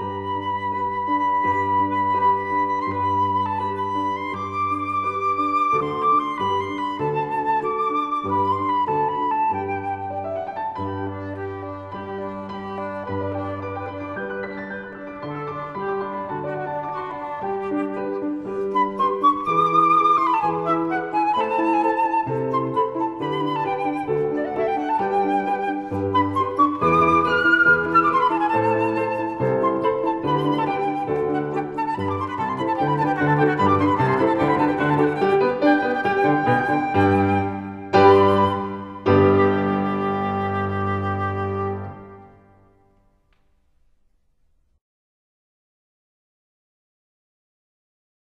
Bye.